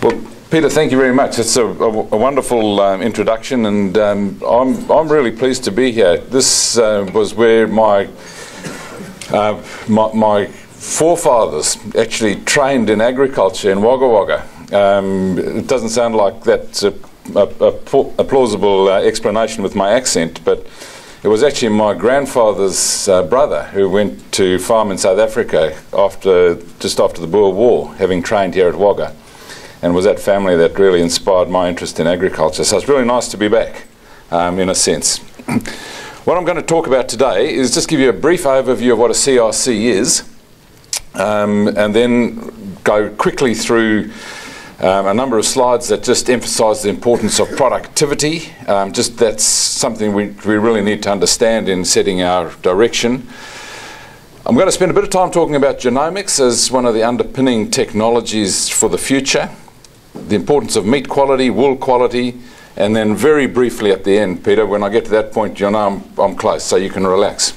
Well, Peter, thank you very much. It's a, a, a wonderful um, introduction, and um, I'm, I'm really pleased to be here. This uh, was where my, uh, my, my forefathers actually trained in agriculture in Wagga Wagga. Um, it doesn't sound like that's a, a, a plausible uh, explanation with my accent, but it was actually my grandfather's uh, brother who went to farm in South Africa after just after the Boer War, having trained here at Wagga, and was that family that really inspired my interest in agriculture. So it's really nice to be back, um, in a sense. what I'm going to talk about today is just give you a brief overview of what a CRC is, um, and then go quickly through um, a number of slides that just emphasise the importance of productivity. Um, just that's something we, we really need to understand in setting our direction. I'm going to spend a bit of time talking about genomics as one of the underpinning technologies for the future, the importance of meat quality, wool quality, and then very briefly at the end, Peter, when I get to that point, you know I'm, I'm close, so you can relax.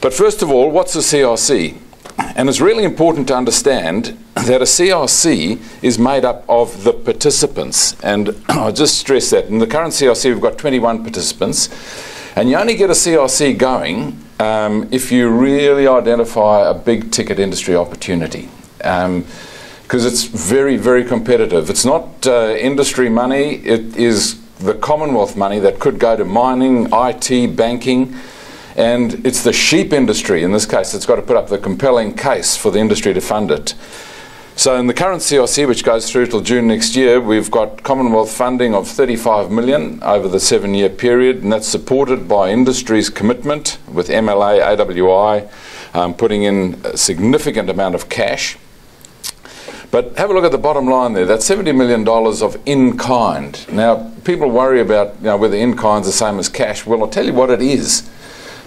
But first of all, what's a CRC? And it's really important to understand that a CRC is made up of the participants. And I'll just stress that. In the current CRC, we've got 21 participants. And you only get a CRC going um, if you really identify a big ticket industry opportunity. Because it's very, very competitive. It's not uh, industry money, it is the Commonwealth money that could go to mining, IT, banking. And it's the sheep industry, in this case, that's got to put up the compelling case for the industry to fund it. So in the current CRC, which goes through till June next year, we've got Commonwealth funding of 35 million over the seven-year period, and that's supported by industry's commitment with MLA, AWI, um, putting in a significant amount of cash. But have a look at the bottom line there. That's $70 million of in-kind. Now, people worry about you know, whether in-kind's the same as cash. Well, I'll tell you what it is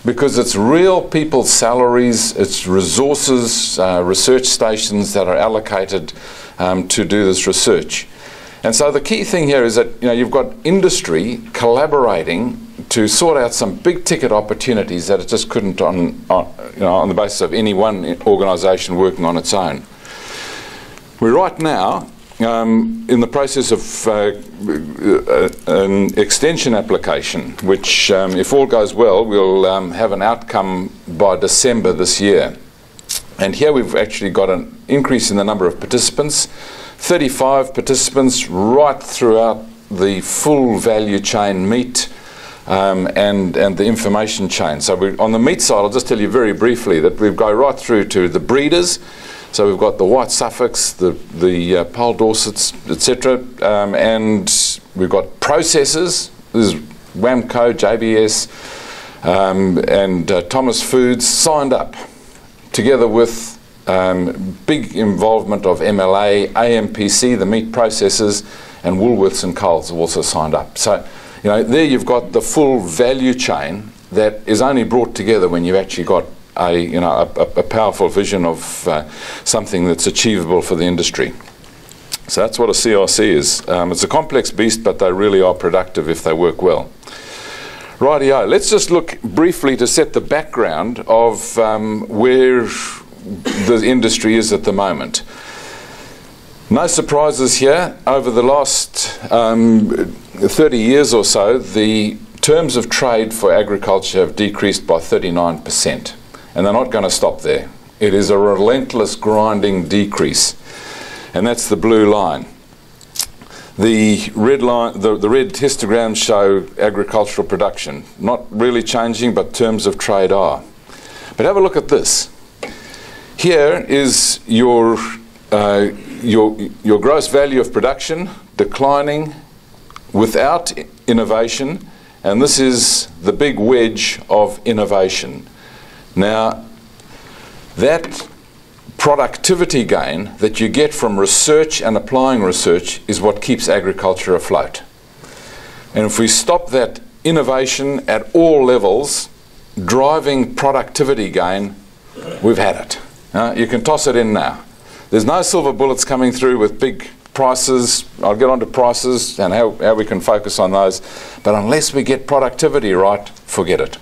because it's real people's salaries, it's resources, uh, research stations that are allocated um, to do this research. And so the key thing here is that you know you've got industry collaborating to sort out some big ticket opportunities that it just couldn't on, on you know on the basis of any one organisation working on its own. We're right now um, in the process of uh, uh, an extension application, which, um, if all goes well, we'll um, have an outcome by December this year. And here we've actually got an increase in the number of participants 35 participants right throughout the full value chain meat. Um, and, and the information chain. So on the meat side, I'll just tell you very briefly that we go right through to the breeders, so we've got the white Suffolks, the, the uh, Poll Dorsets, etc. Um, and we've got processors. This is WAMMCO, JBS, um, and uh, Thomas Foods signed up together with um, big involvement of MLA, AMPC, the meat processors, and Woolworths and Coles have also signed up. So, you know, there you've got the full value chain that is only brought together when you've actually got a, you know, a, a powerful vision of uh, something that's achievable for the industry. So that's what a CRC is. Um, it's a complex beast, but they really are productive if they work well. Rightio, let's just look briefly to set the background of um, where the industry is at the moment. No surprises here. Over the last um, 30 years or so, the terms of trade for agriculture have decreased by 39 percent. And they're not going to stop there. It is a relentless grinding decrease. And that's the blue line. The red line, the, the red histograms show agricultural production. Not really changing, but terms of trade are. But have a look at this. Here is your, uh, your, your gross value of production declining without innovation, and this is the big wedge of innovation. Now, that productivity gain that you get from research and applying research is what keeps agriculture afloat. And if we stop that innovation at all levels, driving productivity gain, we've had it. Uh, you can toss it in now. There's no silver bullets coming through with big prices. I'll get on to prices and how, how we can focus on those. But unless we get productivity right, forget it.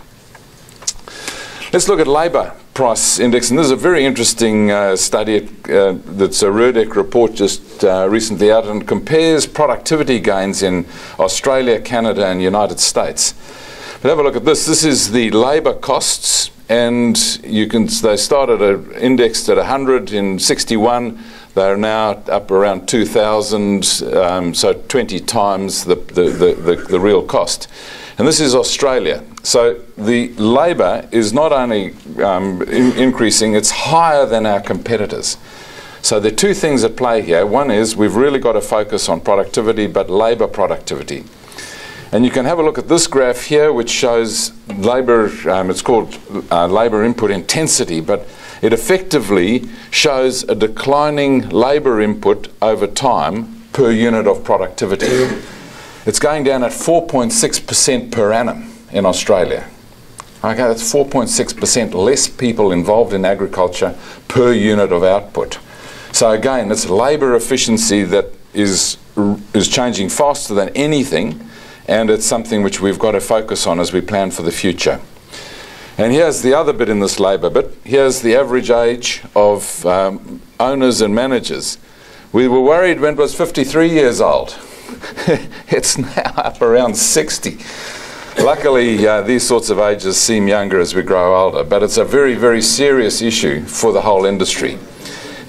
Let's look at labour price index, and this is a very interesting uh, study uh, that's a RERDC report just uh, recently out and compares productivity gains in Australia, Canada, and United States. But have a look at this. This is the labour costs, and you can they started an indexed at 100 in 61. They're now up around 2,000, um, so 20 times the, the, the, the, the real cost. And this is Australia. So the labour is not only um, in increasing, it's higher than our competitors. So there are two things at play here. One is we've really got to focus on productivity, but labour productivity. And you can have a look at this graph here, which shows labour, um, it's called uh, labour input intensity, but it effectively shows a declining labour input over time per unit of productivity. It's going down at 4.6% per annum in Australia. Okay, that's 4.6% less people involved in agriculture per unit of output. So again, it's labour efficiency that is, is changing faster than anything, and it's something which we've got to focus on as we plan for the future. And here's the other bit in this labour bit. Here's the average age of um, owners and managers. We were worried when it was 53 years old. it's now up around 60. Luckily, uh, these sorts of ages seem younger as we grow older, but it's a very, very serious issue for the whole industry.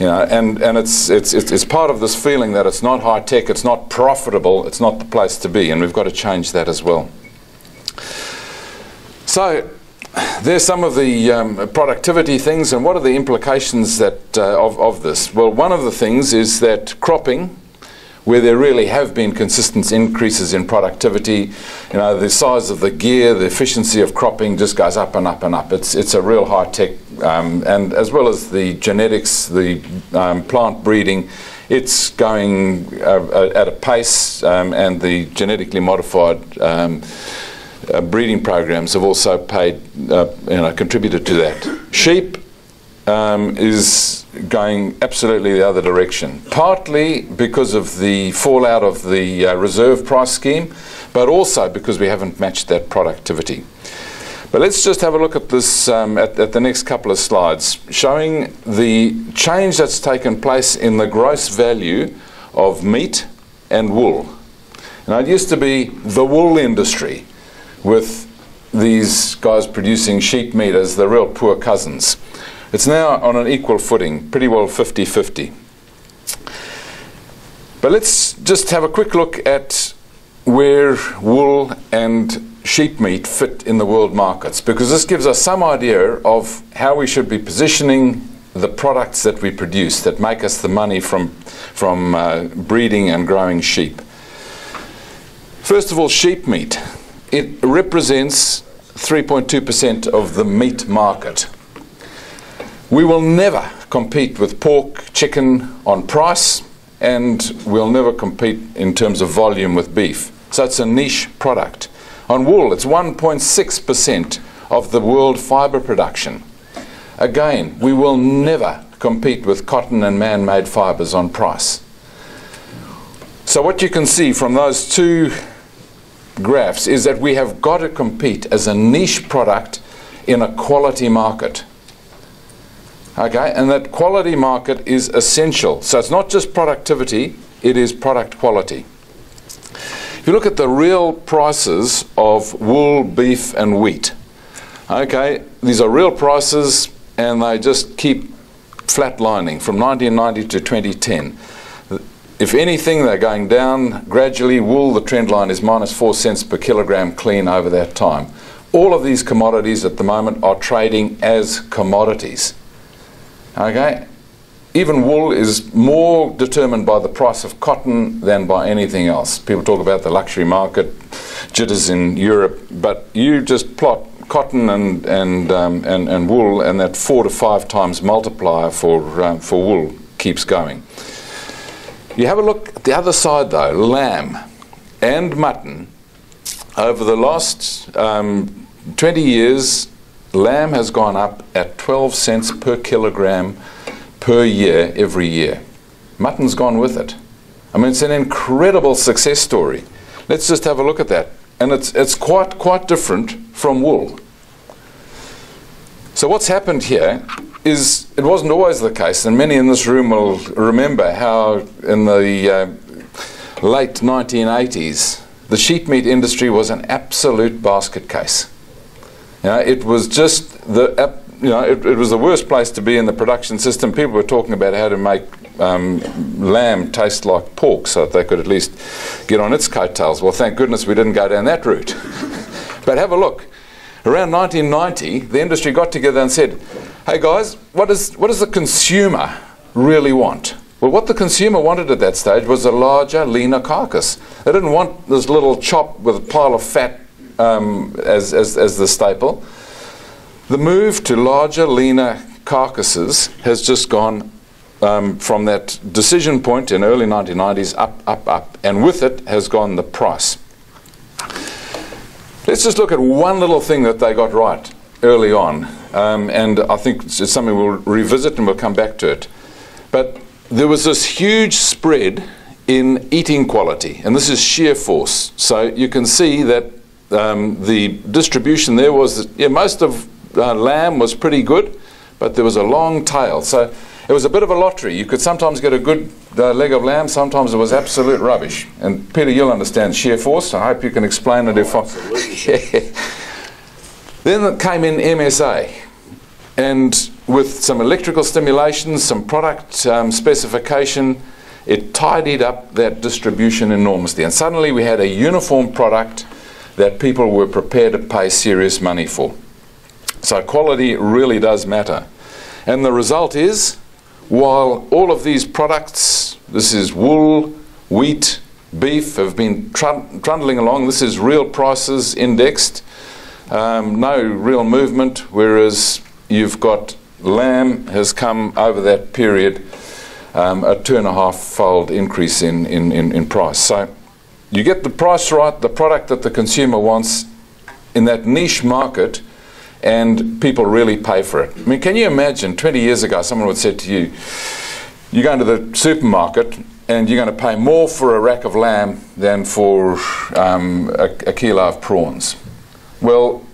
You know, and, and it's, it's, it's part of this feeling that it's not high tech, it's not profitable, it's not the place to be, and we've got to change that as well. So, there's some of the um, productivity things, and what are the implications that, uh, of, of this? Well, one of the things is that cropping where there really have been consistent increases in productivity. You know, the size of the gear, the efficiency of cropping just goes up and up and up. It's, it's a real high tech, um, and as well as the genetics, the um, plant breeding, it's going uh, at a pace, um, and the genetically modified um, uh, breeding programs have also paid, uh, you know, contributed to that. Sheep um, is going absolutely the other direction, partly because of the fallout of the uh, reserve price scheme, but also because we haven't matched that productivity. But let's just have a look at this um, at, at, the next couple of slides, showing the change that's taken place in the gross value of meat and wool. Now, it used to be the wool industry with these guys producing sheep meat as the real poor cousins. It's now on an equal footing, pretty well 50 50. But let's just have a quick look at where wool and sheep meat fit in the world markets because this gives us some idea of how we should be positioning the products that we produce that make us the money from, from uh, breeding and growing sheep. First of all, sheep meat. It represents 3.2% of the meat market. We will never compete with pork, chicken on price, and we'll never compete in terms of volume with beef. So it's a niche product. On wool, it's 1.6% of the world fibre production. Again, we will never compete with cotton and man made fibres on price. So, what you can see from those two graphs is that we have got to compete as a niche product in a quality market. Okay, and that quality market is essential. So it's not just productivity, it is product quality. If you look at the real prices of wool, beef, and wheat, okay, these are real prices and they just keep flatlining from 1990 to 2010. If anything, they're going down gradually. Wool, the trend line is minus four cents per kilogram clean over that time. All of these commodities at the moment are trading as commodities. Okay? Even wool is more determined by the price of cotton than by anything else. People talk about the luxury market, jitters in Europe, but you just plot cotton and, and, um, and, and wool, and that four to five times multiplier for, um, for wool keeps going. You have a look at the other side though, lamb and mutton. Over the last um, 20 years, lamb has gone up at 12 cents per kilogram per year every year. Mutton's gone with it. I mean, it's an incredible success story. Let's just have a look at that. And it's, it's quite, quite different from wool. So what's happened here is it wasn't always the case, and many in this room will remember how in the uh, late 1980s the sheep meat industry was an absolute basket case. You know, it was just the you know it, it, was the worst place to be in the production system. People were talking about how to make um, lamb taste like pork so that they could at least get on its coattails. Well, thank goodness we didn't go down that route. but have a look. Around 1990, the industry got together and said, hey guys, what, is, what does the consumer really want? Well, what the consumer wanted at that stage was a larger, leaner carcass. They didn't want this little chop with a pile of fat um, as, as, as the staple. The move to larger, leaner carcasses has just gone um, from that decision point in early 1990s up, up, up, and with it has gone the price. Let's just look at one little thing that they got right early on, um, and I think it's something we'll revisit and we'll come back to it. But there was this huge spread in eating quality, and this is shear force. So you can see that um, the distribution there was, yeah, most of uh, lamb was pretty good, but there was a long tail. So it was a bit of a lottery. You could sometimes get a good uh, leg of lamb, sometimes it was absolute rubbish. And Peter, you'll understand shear force. I hope you can explain it if oh, I. then came in MSA. And with some electrical stimulation, some product um, specification, it tidied up that distribution enormously. And suddenly we had a uniform product that people were prepared to pay serious money for. So quality really does matter. And the result is while all of these products, this is wool, wheat, beef, have been trundling along, this is real prices indexed, um, no real movement, whereas you've got lamb has come over that period um, a two and a half fold increase in, in, in, in price. So you get the price right, the product that the consumer wants in that niche market and people really pay for it. I mean, can you imagine 20 years ago someone would say to you, you go into the supermarket and you're going to pay more for a rack of lamb than for um, a, a, kilo of prawns. Well,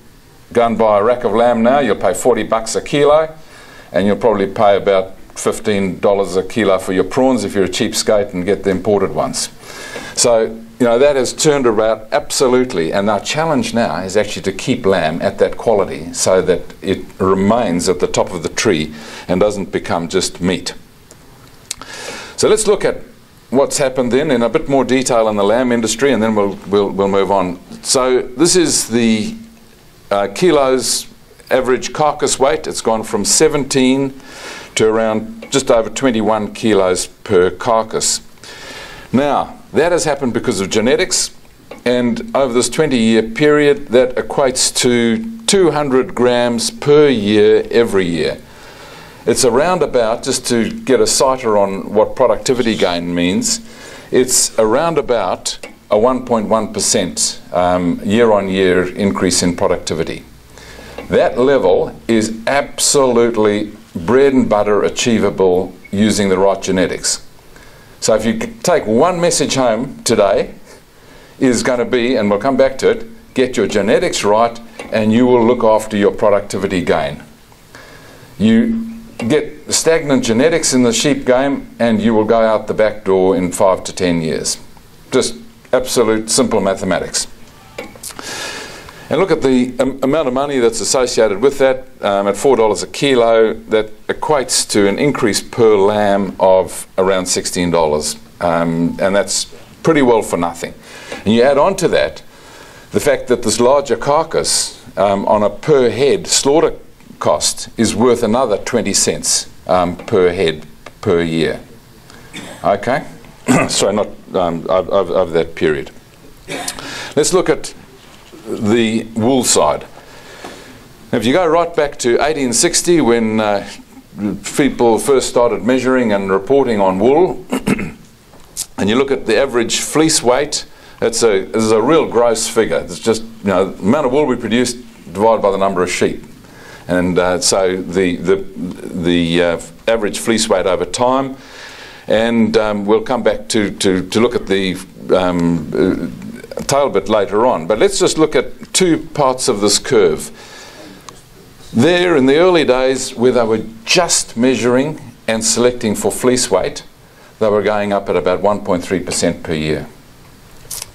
go and buy a rack of lamb now, you'll pay 40 bucks a kilo, and you'll probably pay about $15 a kilo for your prawns if you're a cheapskate and get the imported ones. So you know, that has turned around absolutely. And our challenge now is actually to keep lamb at that quality so that it remains at the top of the tree and doesn't become just meat. So let's look at what's happened then in a bit more detail in the lamb industry and then we'll, we'll, we'll move on. So this is the uh, kilos average carcass weight. It's gone from 17 to around just over 21 kilos per carcass. Now, that has happened because of genetics, and over this 20 year period, that equates to 200 grams per year every year. It's around about, just to get a citer on what productivity gain means, it's around about a 1.1% um, year on year increase in productivity. That level is absolutely bread and butter achievable using the right genetics. So if you take one message home today, is going to be, and we'll come back to it, get your genetics right and you will look after your productivity gain. You get stagnant genetics in the sheep game and you will go out the back door in five to ten years. Just absolute simple mathematics. And look at the um, amount of money that's associated with that. Um, at $4 a kilo, that equates to an increase per lamb of around $16. Um, and that's pretty well for nothing. And you add on to that the fact that this larger carcass um, on a per head slaughter cost is worth another 20 cents um, per head per year. Okay? so not um, over that period. Let's look at the wool side. If you go right back to 1860 when uh, people first started measuring and reporting on wool, and you look at the average fleece weight, it's a, it's a real gross figure. It's just you know, the amount of wool we produce divided by the number of sheep. And uh, so the, the, the uh, average fleece weight over time, and um, we'll come back to, to, to look at the um, tail bit later on. But let's just look at two parts of this curve. There, in the early days, where they were just measuring and selecting for fleece weight, they were going up at about 1.3% per year.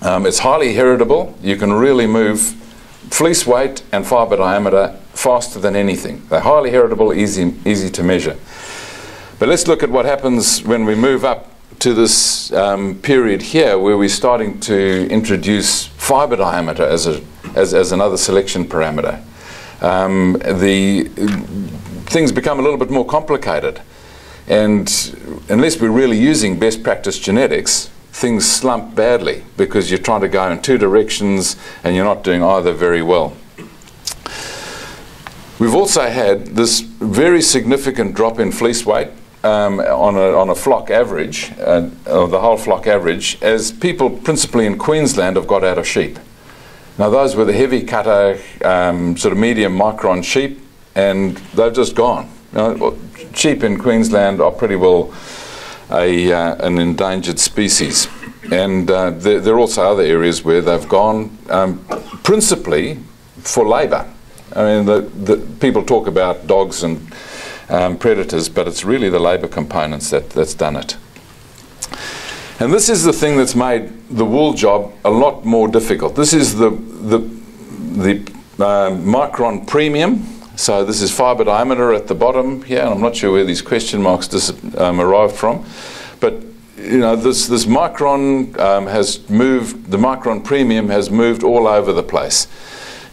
Um, it's highly heritable. You can really move fleece weight and fibre diameter faster than anything. They're highly heritable, easy, easy to measure. But let's look at what happens when we move up to this um, period here where we're starting to introduce fibre diameter as, a, as, as another selection parameter. Um, the things become a little bit more complicated. And unless we're really using best practice genetics, things slump badly because you're trying to go in two directions and you're not doing either very well. We've also had this very significant drop in fleece weight um, on, a, on a flock average, uh, the whole flock average, as people principally in Queensland have got out of sheep. Now, those were the heavy cutter, um, sort of medium micron sheep, and they've just gone. You know, sheep in Queensland are pretty well a, uh, an endangered species. And uh, there, there, are also other areas where they've gone um, principally for labour. I mean, the, the, people talk about dogs and um, predators, but it's really the labour components that, that's done it. And this is the thing that's made the wool job a lot more difficult. This is the, the, the uh, micron premium. So this is fibre diameter at the bottom here. I'm not sure where these question marks um, arrived from. But you know, this, this micron um, has moved, the micron premium has moved all over the place.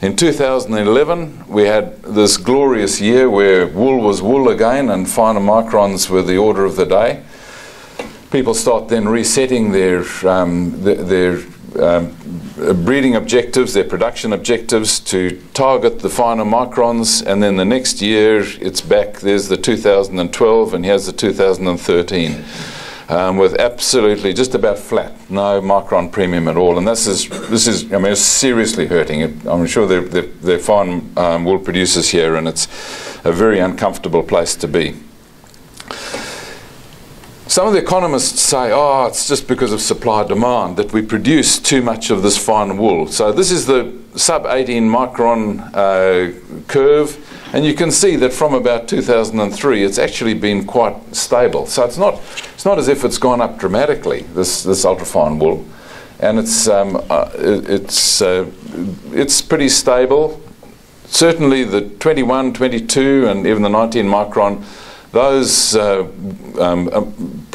In 2011, we had this glorious year where wool was wool again and finer microns were the order of the day. People start then resetting their, um, their, their um, breeding objectives, their production objectives to target the finer microns, and then the next year it's back. There's the 2012, and here's the 2013 um, with absolutely just about flat, no micron premium at all. And this is, this is I mean, it's seriously hurting. I'm sure they're, they're, they're fine um, wool producers here, and it's a very uncomfortable place to be. Some of the economists say, oh, it's just because of supply demand that we produce too much of this fine wool. So this is the sub 18 micron uh, curve, and you can see that from about 2003, it's actually been quite stable. So it's not, it's not as if it's gone up dramatically, this, this ultrafine wool. And it's, um, uh, it's, uh, it's pretty stable. Certainly the 21, 22, and even the 19 micron, those uh, um, um,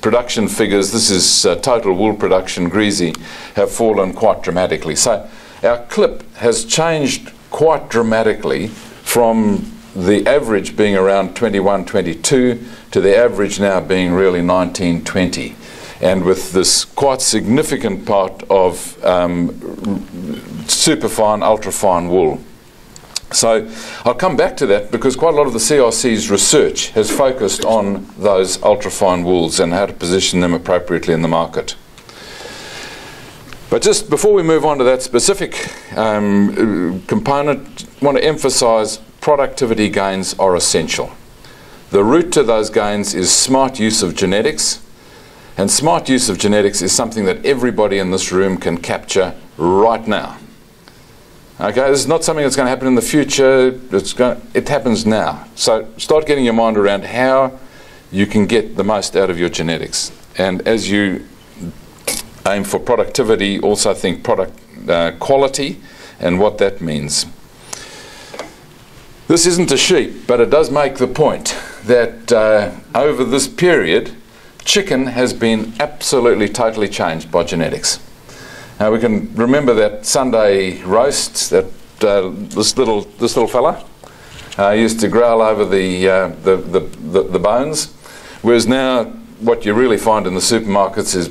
production figures, this is uh, total wool production, greasy, have fallen quite dramatically. So our clip has changed quite dramatically from the average being around 21, 22 to the average now being really 19, 20. And with this quite significant part of um, superfine, ultrafine wool. So I'll come back to that because quite a lot of the CRC's research has focused on those ultrafine wools and how to position them appropriately in the market. But just before we move on to that specific um, component, I want to emphasise productivity gains are essential. The route to those gains is smart use of genetics, and smart use of genetics is something that everybody in this room can capture right now. Okay, this is not something that's going to happen in the future. It's going, it happens now. So start getting your mind around how you can get the most out of your genetics. And as you aim for productivity, also think product uh, quality and what that means. This isn't a sheep, but it does make the point that uh, over this period, chicken has been absolutely totally changed by genetics. Now we can remember that Sunday roast that uh, this little this little fella uh, used to growl over the, uh, the, the, the, the bones, whereas now what you really find in the supermarkets is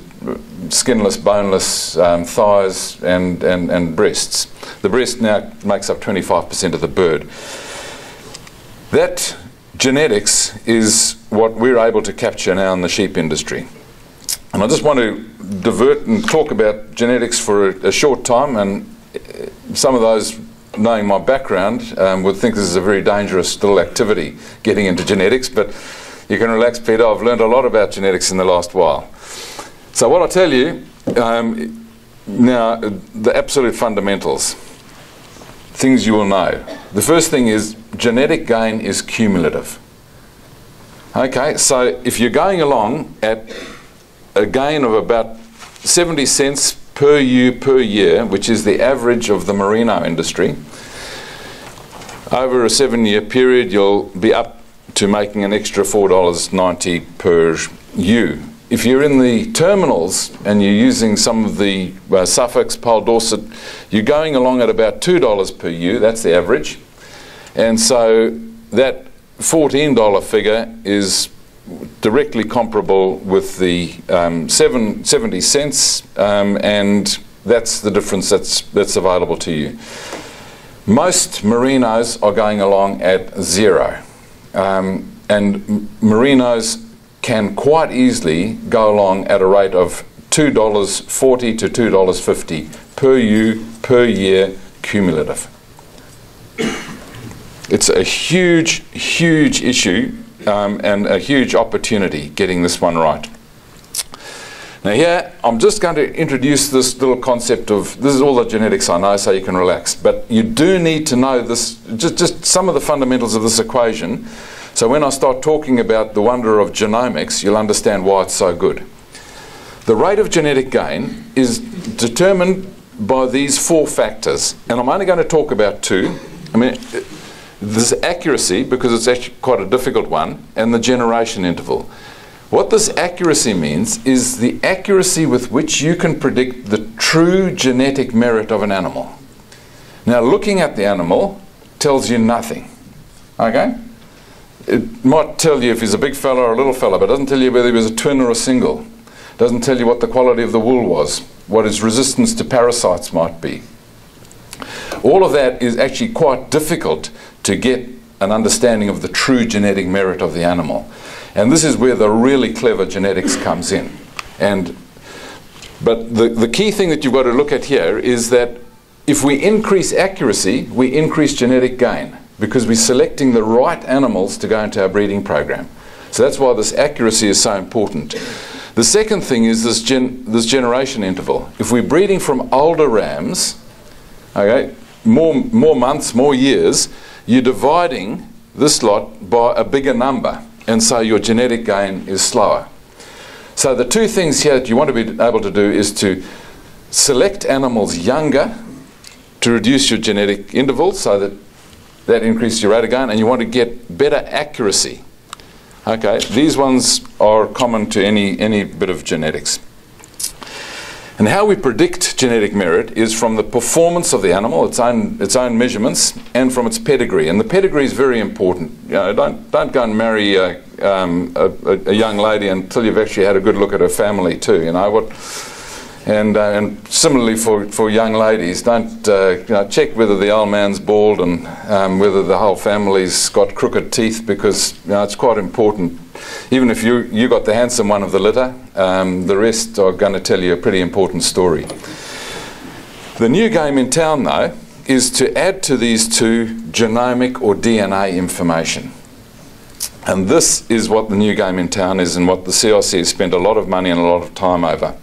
skinless, boneless um, thighs and, and, and breasts. The breast now makes up 25% of the bird. That genetics is what we're able to capture now in the sheep industry. And I just want to divert and talk about genetics for a, a short time. And uh, some of those knowing my background um, would think this is a very dangerous little activity, getting into genetics. But you can relax, Peter. I've learned a lot about genetics in the last while. So what I tell you um, now, the absolute fundamentals. things you will know. The first thing is genetic gain is cumulative. Okay, so if you're going along at a gain of about 70 cents per ewe per year, which is the average of the merino industry, over a seven year period, you'll be up to making an extra $4.90 per ewe. If you're in the terminals and you're using some of the uh, Suffolk's, Poll Dorset, you're going along at about $2 per ewe, that's the average. And so that $14 figure is directly comparable with the um, seven, 70 cents, um, and that's the difference that's, that's available to you. Most merinos are going along at zero, um, and merinos can quite easily go along at a rate of $2.40 to $2.50 per ewe per year cumulative. It's a huge, huge issue um, and a huge opportunity getting this one right. Now here, I'm just going to introduce this little concept of, this is all the genetics I know, so you can relax, but you do need to know this, just, just some of the fundamentals of this equation, so when I start talking about the wonder of genomics, you'll understand why it's so good. The rate of genetic gain is determined by these four factors, and I'm only going to talk about two. I mean, this accuracy, because it's actually quite a difficult one, and the generation interval. What this accuracy means is the accuracy with which you can predict the true genetic merit of an animal. Now, looking at the animal tells you nothing. Okay? It might tell you if he's a big fella or a little fella, but it doesn't tell you whether he was a twin or a single. Doesn't tell you what the quality of the wool was, what his resistance to parasites might be. All of that is actually quite difficult to get an understanding of the true genetic merit of the animal. And this is where the really clever genetics comes in. And, but the, the key thing that you've got to look at here is that if we increase accuracy, we increase genetic gain because we're selecting the right animals to go into our breeding program. So that's why this accuracy is so important. The second thing is this, gen, this generation interval. If we're breeding from older rams, okay, more, more months, more years, you're dividing this lot by a bigger number, and so your genetic gain is slower. So the two things here that you want to be able to do is to select animals younger to reduce your genetic interval so that that increases your rate of gain, and you want to get better accuracy. Okay, these ones are common to any, any bit of genetics. And how we predict genetic merit is from the performance of the animal, its own, its own measurements, and from its pedigree. And the pedigree is very important. You know, don't, don't go and marry a, um, a, a, young lady until you've actually had a good look at her family too. You know what? And, uh, and similarly for, for young ladies, don't uh, you know, check whether the old man's bald and um, whether the whole family's got crooked teeth because you know, it's quite important even if you, you got the handsome one of the litter, um, the rest are going to tell you a pretty important story. The new game in town, though, is to add to these two genomic or DNA information. And this is what the new game in town is and what the CRC has spent a lot of money and a lot of time over.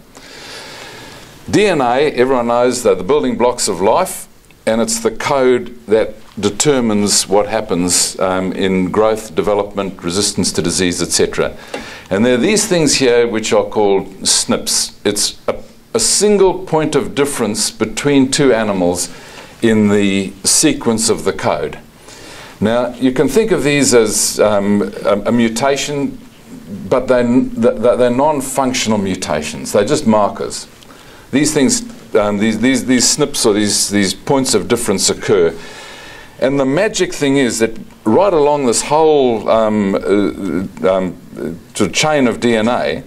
DNA, everyone knows, they're the building blocks of life, and it's the code that determines what happens um, in growth, development, resistance to disease, etc. And there are these things here which are called SNPs. It's a, a single point of difference between two animals in the sequence of the code. Now, you can think of these as um, a, a, mutation, but they're, they're non-functional mutations. They're just markers. These things, um, these, these, these SNPs or these, these points of difference occur and the magic thing is that right along this whole um, uh, um, chain of DNA,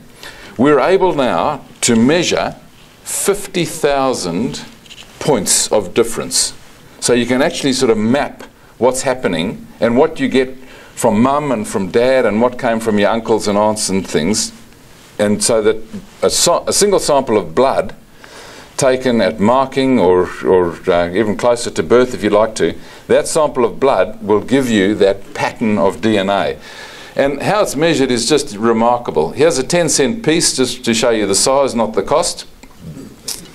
we're able now to measure 50,000 points of difference. So you can actually sort of map what's happening and what you get from mum and from dad and what came from your uncles and aunts and things. And so that a, so a single sample of blood taken at marking or, or uh, even closer to birth if you like to, that sample of blood will give you that pattern of DNA. And how it's measured is just remarkable. Here's a 10 cent piece just to show you the size, not the cost.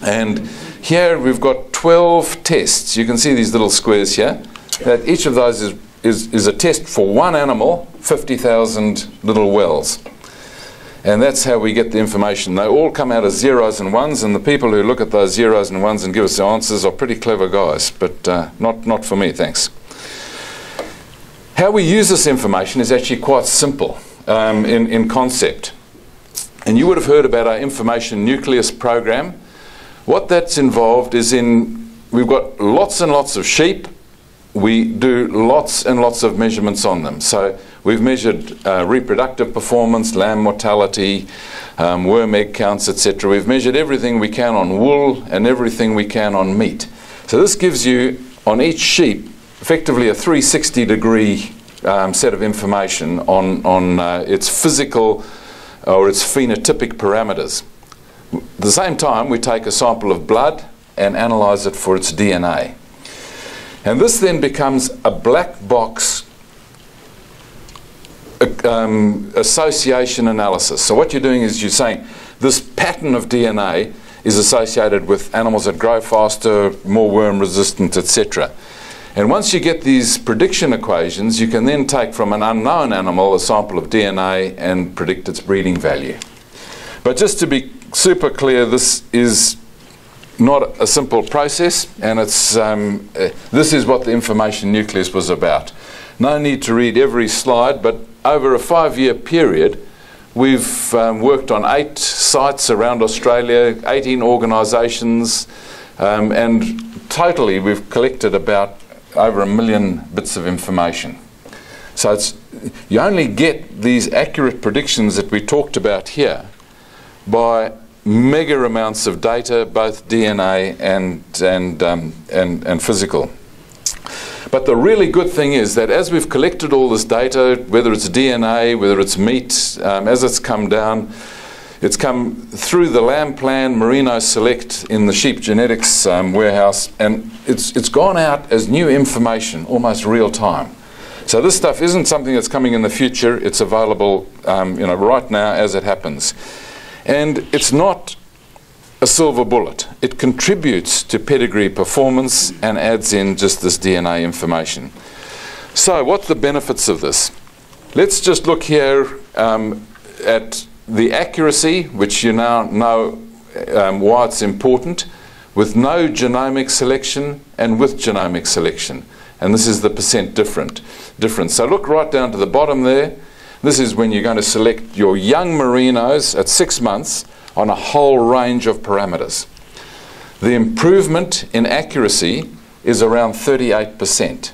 And here we've got 12 tests. You can see these little squares here. That each of those is, is, is a test for one animal, 50,000 little wells. And that's how we get the information. They all come out as zeros and ones, and the people who look at those zeros and ones and give us the answers are pretty clever guys, but uh, not, not for me, thanks. How we use this information is actually quite simple um, in, in concept. And you would have heard about our information nucleus program. What that's involved is in, we've got lots and lots of sheep. We do lots and lots of measurements on them. So we've measured uh, reproductive performance, lamb mortality, um, worm egg counts, etc. We've measured everything we can on wool and everything we can on meat. So this gives you, on each sheep, effectively a 360 degree um, set of information on, on uh, its physical or its phenotypic parameters. At the same time, we take a sample of blood and analyze it for its DNA. And this then becomes a black box um, association analysis. So what you're doing is you're saying this pattern of DNA is associated with animals that grow faster, more worm resistant, etc. And once you get these prediction equations, you can then take from an unknown animal a sample of DNA and predict its breeding value. But just to be super clear, this is not a simple process, and it's, um, uh, this is what the information nucleus was about. No need to read every slide, but over a five-year period, we've um, worked on eight sites around Australia, 18 organisations, um, and totally we've collected about over a million bits of information. So it's, you only get these accurate predictions that we talked about here by mega amounts of data, both DNA and, and, um, and, and physical. But the really good thing is that as we've collected all this data, whether it's DNA, whether it's meat, um, as it's come down, it's come through the Lamb Plan Merino Select in the sheep genetics um, warehouse, and it's, it's gone out as new information, almost real time. So this stuff isn't something that's coming in the future. It's available, um, you know, right now as it happens, and it's not a silver bullet. It contributes to pedigree performance and adds in just this DNA information. So, what's the benefits of this? Let's just look here um, at the accuracy, which you now know um, why it's important, with no genomic selection and with genomic selection. And this is the percent different, difference. So look right down to the bottom there. This is when you're going to select your young merinos at six months on a whole range of parameters. The improvement in accuracy is around 38%.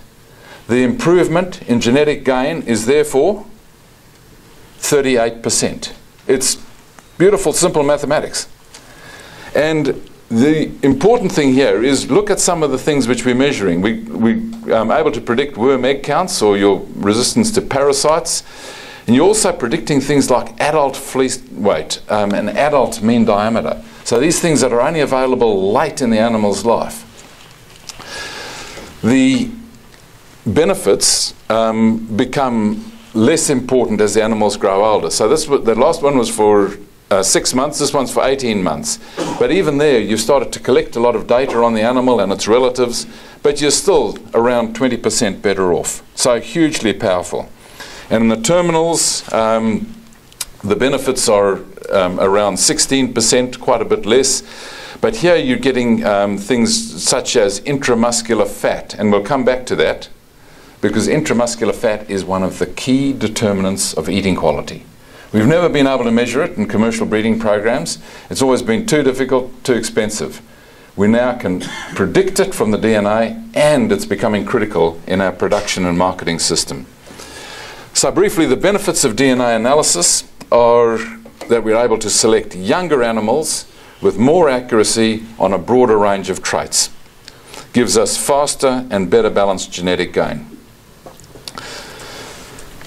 The improvement in genetic gain is therefore 38%. It's beautiful, simple mathematics. And the important thing here is look at some of the things which we're measuring. We, we're um, able to predict worm egg counts or your resistance to parasites. And you're also predicting things like adult fleece weight um, and adult mean diameter. So these things that are only available late in the animal's life. The benefits um, become less important as the animals grow older. So this the last one was for uh, six months, this one's for 18 months. But even there, you've started to collect a lot of data on the animal and its relatives, but you're still around 20% better off. So hugely powerful. And in the terminals, um, the benefits are um, around 16%, quite a bit less. But here you're getting um, things such as intramuscular fat, and we'll come back to that because intramuscular fat is one of the key determinants of eating quality. We've never been able to measure it in commercial breeding programs. It's always been too difficult, too expensive. We now can predict it from the DNA and it's becoming critical in our production and marketing system. So briefly, the benefits of DNA analysis are that we're able to select younger animals with more accuracy on a broader range of traits. Gives us faster and better balanced genetic gain.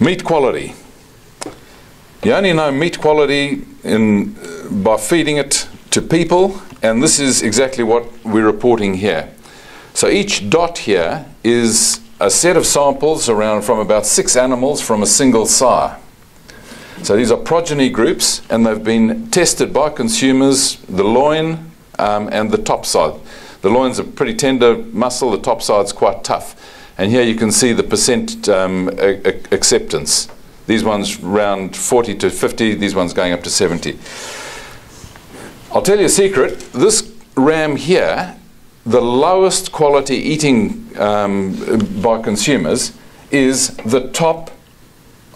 Meat quality. You only know meat quality in, by feeding it to people, and this is exactly what we're reporting here. So each dot here is a set of samples around from about six animals from a single sire. So these are progeny groups, and they've been tested by consumers, the loin um, and the top side. The loins are pretty tender muscle, the top side's quite tough. And here you can see the percent um, acceptance. These ones round 40 to 50, these ones going up to 70. I'll tell you a secret. This ram here, the lowest quality eating um, by consumers is the top,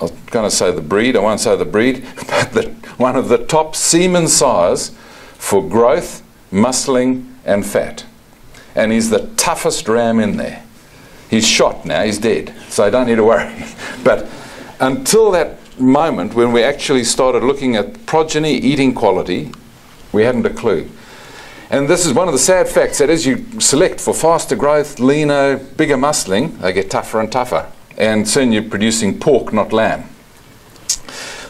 I was going to say the breed, I won't say the breed, but the, one of the top semen size for growth, muscling, and fat. And he's the toughest ram in there. He's shot now, he's dead, so I don't need to worry. but until that moment when we actually started looking at progeny eating quality, we hadn't a clue. And this is one of the sad facts that as you select for faster growth, leaner, bigger muscling, they get tougher and tougher. And soon you're producing pork, not lamb.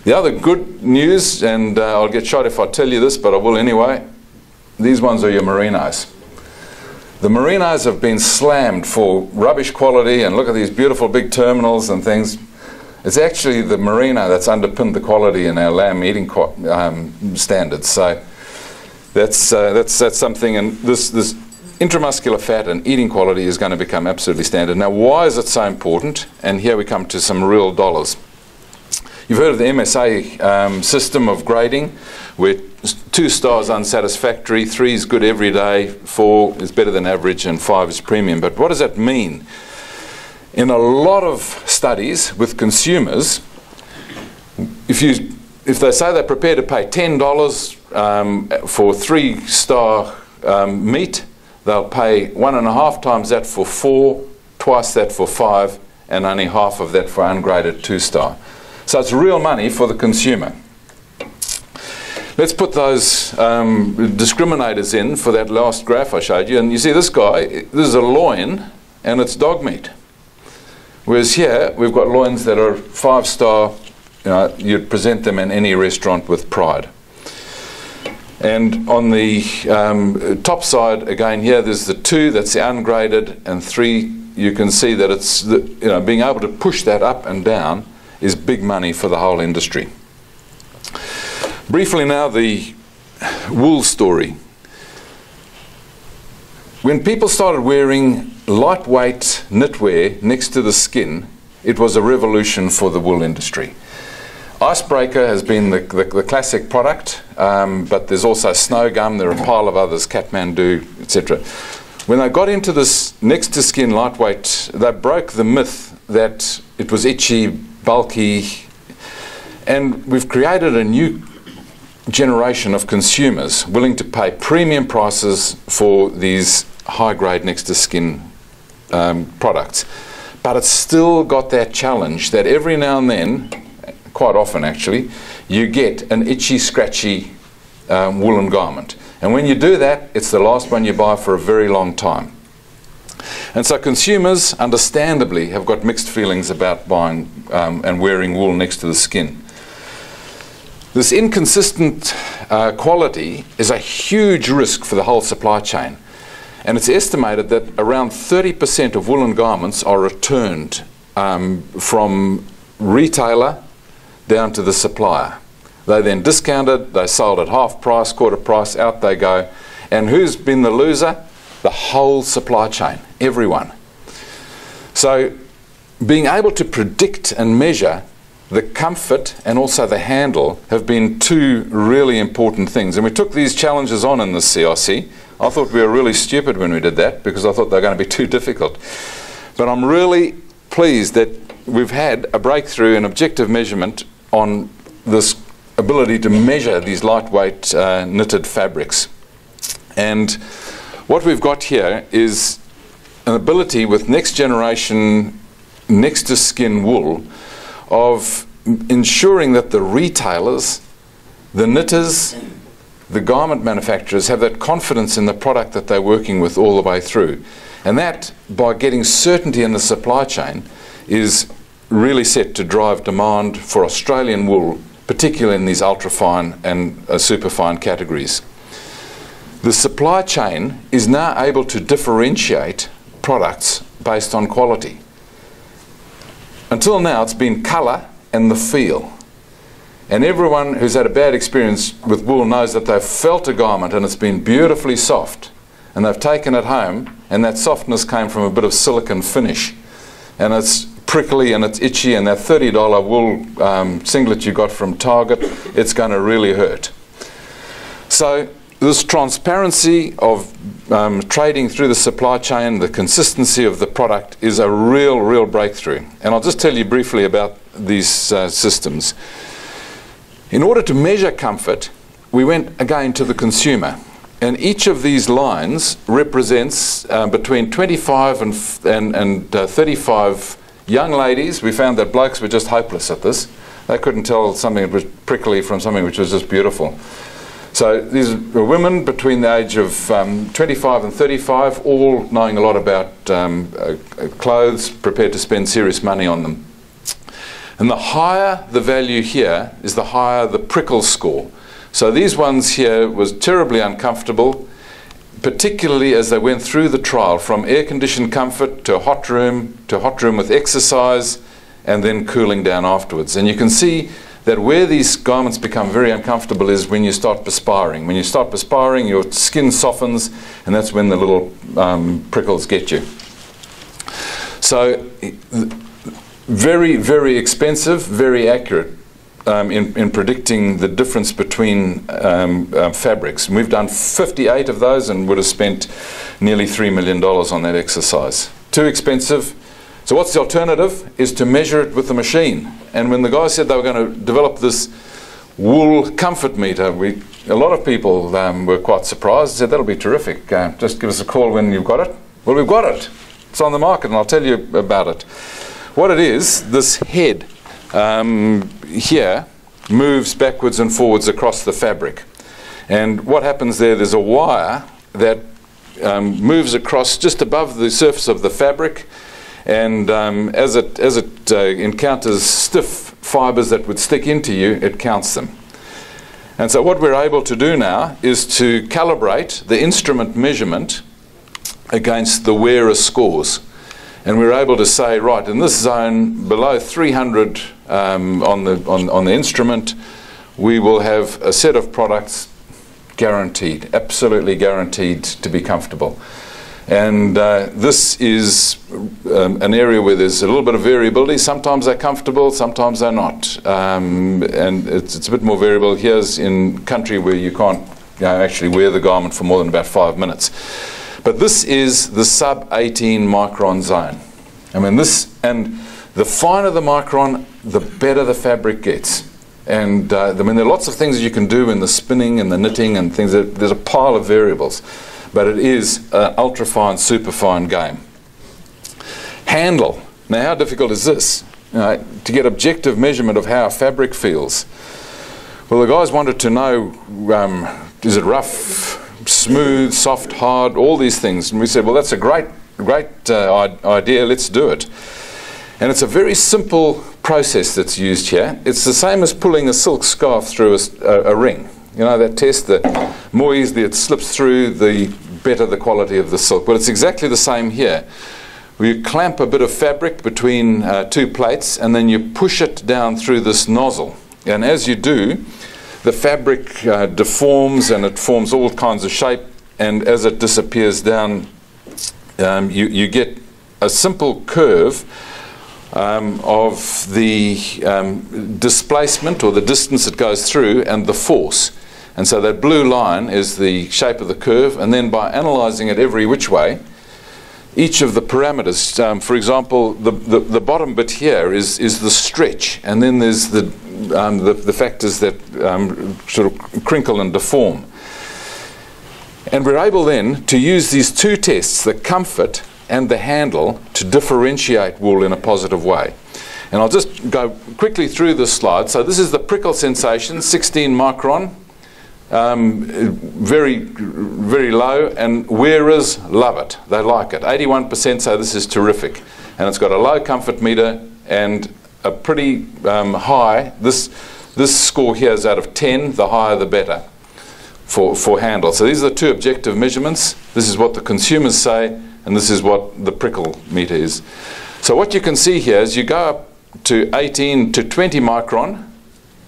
The other good news, and uh, I'll get shot if I tell you this, but I will anyway, these ones are your merinos. The merinos have been slammed for rubbish quality, and look at these beautiful big terminals and things. It's actually the merino that's underpinned the quality in our lamb eating um, standards. So that's, uh, that's, that's something, and this, this intramuscular fat and eating quality is going to become absolutely standard. Now, why is it so important? And here we come to some real dollars. You've heard of the MSA um, system of grading, where two stars unsatisfactory, three is good every day, four is better than average, and five is premium. But what does that mean? In a lot of studies with consumers, if you if they say they're prepared to pay ten dollars um, for three star um, meat, they'll pay one and a half times that for four, twice that for five, and only half of that for ungraded two star. So it's real money for the consumer. Let's put those um, discriminators in for that last graph I showed you. And you see this guy, this is a loin and it's dog meat. Whereas here, we've got loins that are five star, you know, you'd present them in any restaurant with pride. And on the um, top side, again, here there's the two, that's the ungraded, and three, you can see that it's, the, you know, being able to push that up and down is big money for the whole industry. Briefly now, the wool story. When people started wearing lightweight knitwear next to the skin, it was a revolution for the wool industry. Icebreaker has been the, the, the classic product, um, but there's also Snow Gum, there are a pile of others, Kathmandu, etc. When they got into this next to skin lightweight, they broke the myth that it was itchy, bulky, and we've created a new generation of consumers willing to pay premium prices for these high grade next to skin um, products. But it's still got that challenge that every now and then, quite often actually, you get an itchy, scratchy um, woolen garment. And when you do that, it's the last one you buy for a very long time. And so consumers, understandably, have got mixed feelings about buying um, and wearing wool next to the skin. This inconsistent uh, quality is a huge risk for the whole supply chain. And it's estimated that around 30% of woolen garments are returned um, from retailer down to the supplier. They then discounted, they sold at half price, quarter price, out they go. And who's been the loser? The whole supply chain everyone. So, being able to predict and measure the comfort and also the handle have been two really important things. And we took these challenges on in the CRC. I thought we were really stupid when we did that because I thought they were going to be too difficult. But I'm really pleased that we've had a breakthrough in objective measurement on this ability to measure these lightweight uh, knitted fabrics. And what we've got here is an ability with next generation next to skin wool of ensuring that the retailers, the knitters, the garment manufacturers have that confidence in the product that they're working with all the way through. And that, by getting certainty in the supply chain, is really set to drive demand for Australian wool, particularly in these ultra-fine and uh, superfine categories. The supply chain is now able to differentiate products based on quality. Until now, it's been colour and the feel. And everyone who's had a bad experience with wool knows that they've felt a garment and it's been beautifully soft. and they've taken it home, and that softness came from a bit of silicon finish. And it's prickly and it's itchy, and that $30 wool um, singlet you got from Target, it's going to really hurt. So this transparency of um, trading through the supply chain, the consistency of the product is a real, real breakthrough. And I'll just tell you briefly about these uh, systems. In order to measure comfort, we went again to the consumer. And each of these lines represents uh, between 25 and, and, and uh, 35 young ladies. We found that blokes were just hopeless at this. They couldn't tell something that was prickly from something which was just beautiful. So these are women between the age of um, 25 and 35, all knowing a lot about um, uh, clothes, prepared to spend serious money on them. And the higher the value here is the higher the prickle score. So these ones here was terribly uncomfortable, particularly as they went through the trial from air-conditioned comfort to a hot room, to a hot room with exercise, and then cooling down afterwards. And you can see that where these garments become very uncomfortable is when you start perspiring. When you start perspiring, your skin softens, and that's when the little um, prickles get you. So, very, very expensive, very accurate um, in, in, predicting the difference between um, uh, fabrics. And we've done 58 of those and would have spent nearly $3 million on that exercise. Too expensive, so what's the alternative? Is to measure it with a machine. And when the guys said they were going to develop this wool comfort meter, we, a lot of people um, were quite surprised. Said that'll be terrific. Uh, just give us a call when you've got it. Well, we've got it. It's on the market, and I'll tell you about it. What it is, this head um, here moves backwards and forwards across the fabric. And what happens there, there's a wire that um, moves across just above the surface of the fabric and um, as it, as it uh, encounters stiff fibers that would stick into you, it counts them. And so what we're able to do now is to calibrate the instrument measurement against the wearer scores. And we're able to say, right, in this zone below 300 um, on, the, on, on the instrument, we will have a set of products guaranteed, absolutely guaranteed to be comfortable. And uh, this is um, an area where there's a little bit of variability. Sometimes they're comfortable, sometimes they're not. Um, and it's, it's, a bit more variable. Here's in country where you can't you know, actually wear the garment for more than about five minutes. But this is the sub 18 micron zone. I mean, this, and the finer the micron, the better the fabric gets. And uh, I mean, there are lots of things that you can do in the spinning and the knitting and things. That, there's a pile of variables but it is an ultra-fine, super-fine game. Handle. Now, how difficult is this? To get objective measurement of how a fabric feels. Well, the guys wanted to know, um, is it rough, smooth, soft, hard, all these things. And we said, well, that's a great, great uh, idea, let's do it. And it's a very simple process that's used here. It's the same as pulling a silk scarf through a, a, a ring. You know that test, the more easily it slips through, the better the quality of the silk. But it's exactly the same here. You clamp a bit of fabric between uh, two plates and then you push it down through this nozzle. And as you do, the fabric uh, deforms and it forms all kinds of shape. And as it disappears down, um, you, you get a simple curve um, of the um, displacement or the distance it goes through and the force. And so that blue line is the shape of the curve, and then by analysing it every which way, each of the parameters, um, for example, the, the, the, bottom bit here is, is the stretch, and then there's the, um, the, the, factors that um, sort of crinkle and deform. And we're able then to use these two tests, the comfort and the handle, to differentiate wool in a positive way. And I'll just go quickly through this slide. So this is the prickle sensation, 16 micron, um, very, very low, and wearers love it. They like it. 81% say this is terrific. And it's got a low comfort meter and a pretty um, high. This, this score here is out of 10. The higher, the better for, for handle. So these are the two objective measurements. This is what the consumers say, and this is what the prickle meter is. So what you can see here is you go up to 18 to 20 micron,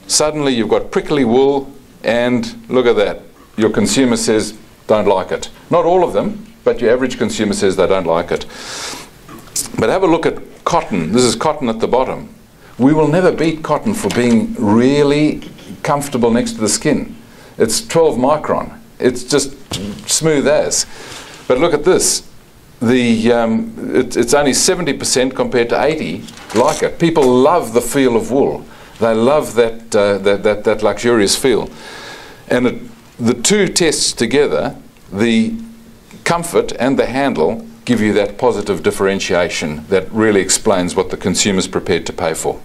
suddenly you've got prickly wool and look at that. Your consumer says, don't like it. Not all of them, but your average consumer says they don't like it. But have a look at cotton. This is cotton at the bottom. We will never beat cotton for being really comfortable next to the skin. It's 12 micron. It's just smooth as. But look at this. The, um, it, it's only 70% compared to 80 like it. People love the feel of wool. They love that, uh, that, that, that, luxurious feel. And it, the two tests together, the comfort and the handle, give you that positive differentiation that really explains what the consumer's prepared to pay for.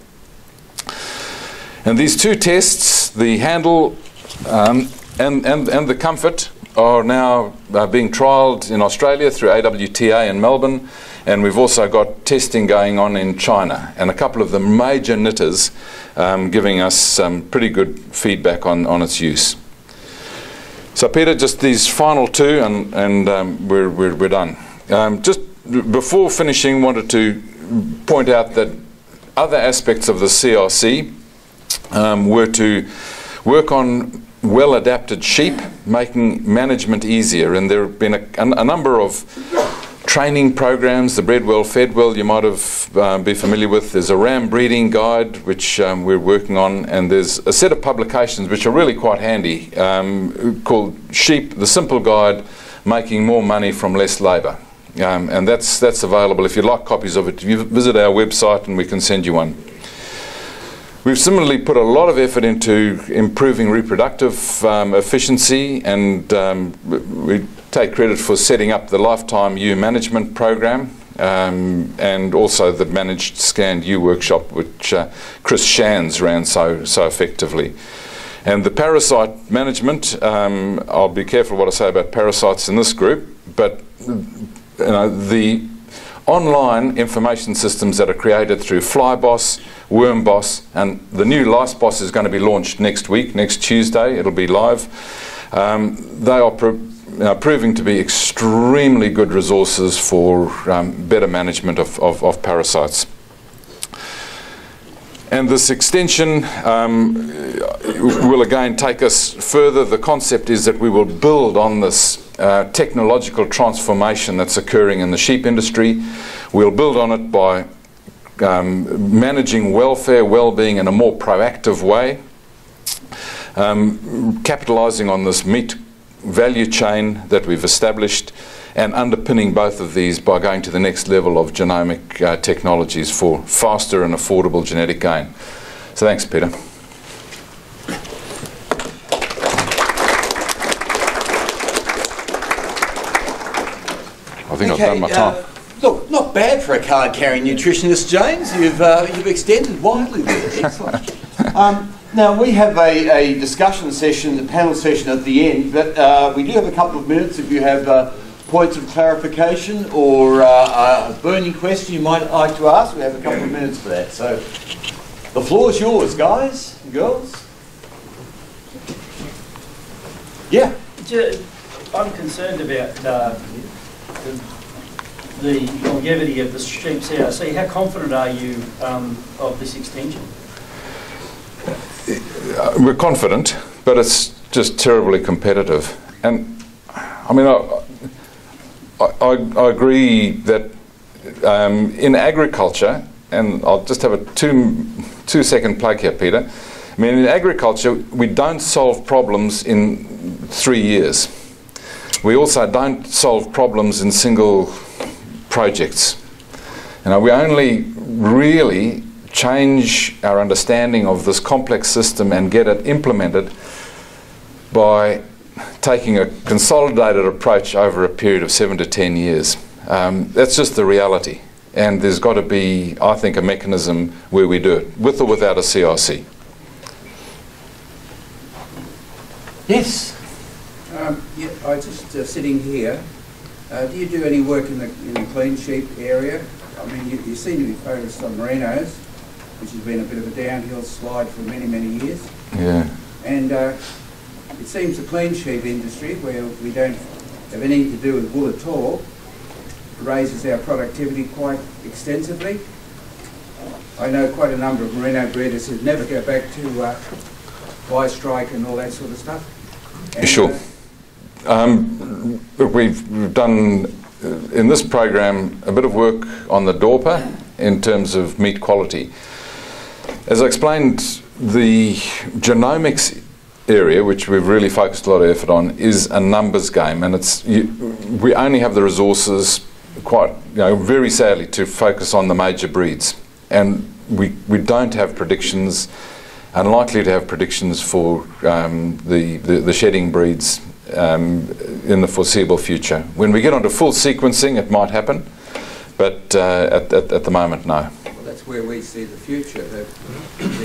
And these two tests, the handle um, and, and, and the comfort, are now uh, being trialled in Australia through AWTA in Melbourne, and we've also got testing going on in China, and a couple of the major knitters um, giving us some pretty good feedback on, on its use. So, Peter, just these final two, and, and um, we're, we're, we're done. Um, just before finishing, wanted to point out that other aspects of the CRC um, were to work on well adapted sheep, making management easier. And there have been a, a, a number of training programs, the Bred Well, Fed Well, you might have uh, be familiar with. There's a ram breeding guide, which um, we're working on, and there's a set of publications which are really quite handy um, called Sheep, the Simple Guide, Making More Money from Less Labour. Um, and that's, that's available. If you'd like copies of it, you visit our website and we can send you one. We've similarly put a lot of effort into improving reproductive um, efficiency, and um, we take credit for setting up the lifetime ewe management program. Um, and also the managed scanned ewe workshop, which uh, Chris Shands ran so so effectively. And the parasite management, um, I'll be careful what I say about parasites in this group, but you know, the online information systems that are created through FlyBoss, WormBoss, and the new LiceBoss is going to be launched next week, next Tuesday. It'll be live. Um, they are pro- proving to be extremely good resources for um, better management of, of, of, parasites. And this extension um, will again take us further. The concept is that we will build on this uh, technological transformation that's occurring in the sheep industry. We'll build on it by um, managing welfare, well-being in a more proactive way, um, capitalising on this meat value chain that we've established, and underpinning both of these by going to the next level of genomic uh, technologies for faster and affordable genetic gain. So thanks, Peter. I think okay, I've done my time. Uh, look, not bad for a card-carrying nutritionist, James. You've uh, you've extended widely there. Excellent. um, now we have a, a discussion session, a panel session at the end, but uh, we do have a couple of minutes if you have uh, points of clarification or uh, a burning question you might like to ask. We have a couple of minutes for that. So the floor is yours, guys and girls. Yeah. I'm concerned about uh, the, longevity of the sheep CRC. How confident are you um, of this extension? We're confident, but it's just terribly competitive. And I mean, I, I, I agree that um, in agriculture, and I'll just have a two, two second plug here, Peter. I mean, in agriculture, we don't solve problems in three years. We also don't solve problems in single projects. You know, we only really change our understanding of this complex system and get it implemented by taking a consolidated approach over a period of seven to ten years. Um, that's just the reality. And there's got to be, I think, a mechanism where we do it, with or without a CRC. Yes. Um, yeah, I just uh, sitting here. Uh, do you do any work in the, in the clean sheep area? I mean, you, you seem to be focused on merinos, which has been a bit of a downhill slide for many, many years. Yeah. And uh, it seems the clean sheep industry, where we don't have anything to do with wool at all, raises our productivity quite extensively. I know quite a number of merino breeders who never go back to uh, strike and all that sort of stuff. And, sure. Uh, Um, we've, we've done uh, in this program a bit of work on the Dorper in terms of meat quality. As I explained, the genomics area, which we've really focused a lot of effort on, is a numbers game, and it's you, we only have the resources, quite you know, very sadly, to focus on the major breeds, and we we don't have predictions, unlikely to have predictions for um, the, the the shedding breeds um, in the foreseeable future. When we get onto full sequencing, it might happen, but uh, at, at at the moment, no. Well, that's where we see the future. The,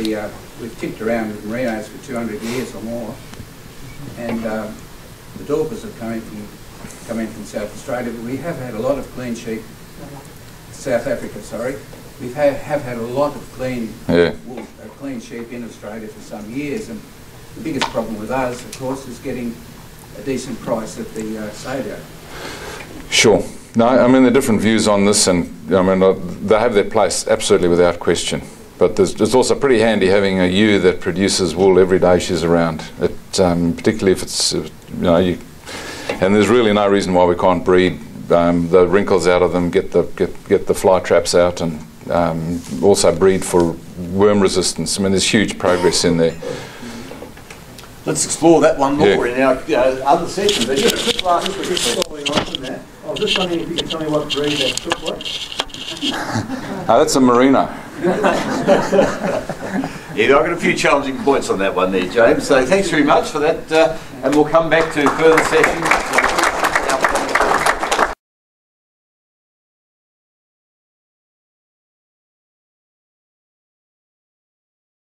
the, uh, we've ticked around with merinos for 200 years or more, and um, the Dorpers have come in from, come in from South Australia, but we have had a lot of clean sheep, South Africa, sorry. We have, have had a lot of clean Yeah. wool, uh, clean sheep in Australia for some years, and the biggest problem with us, of course, is getting a decent price at the uh, Sadio. Sure. No, I mean, there are different views on this, and I mean, uh, they have their place absolutely without question. But there's, it's also pretty handy having a ewe that produces wool every day she's around. It, um, particularly if it's, uh, you know, you, and there's really no reason why we can't breed um, the wrinkles out of them, get the get, get the fly traps out, and um, also breed for worm resistance. I mean, there's huge progress in there. Let's explore that one more Yeah. in our uh, other session. But just a quick last following on from that, was just wondering if you could tell me what breed that took was. Oh, that's a merino. Yeah, I've got a few challenging points on that one there, James. So thanks very much for that, uh, and we'll come back to further sessions